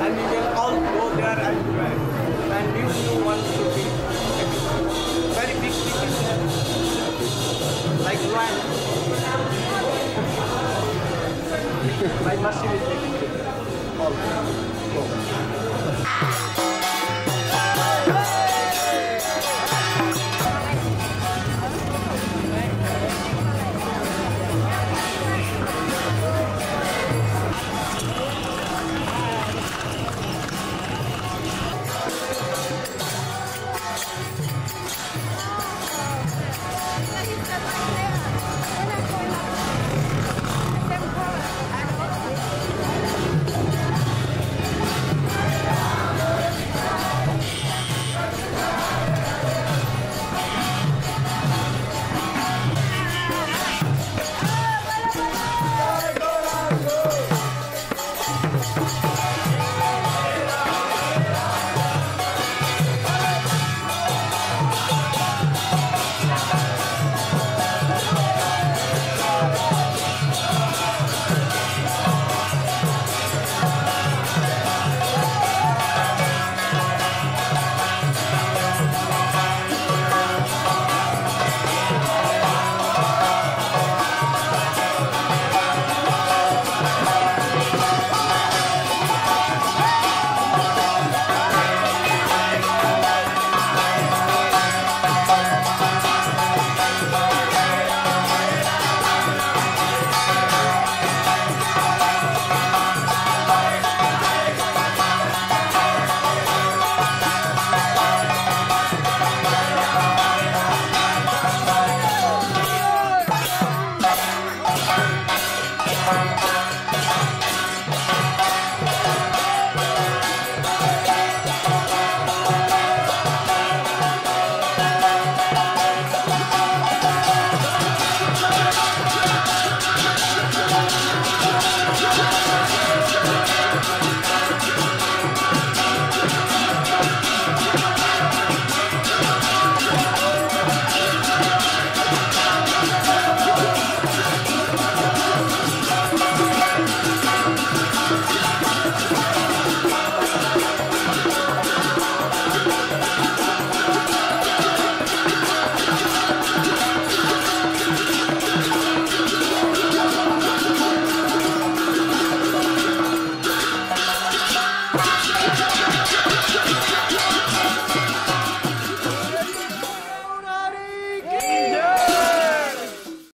and we will all go there and and if you want one shooting. Very big ticket. Like lion. My machine is taking. All. Go.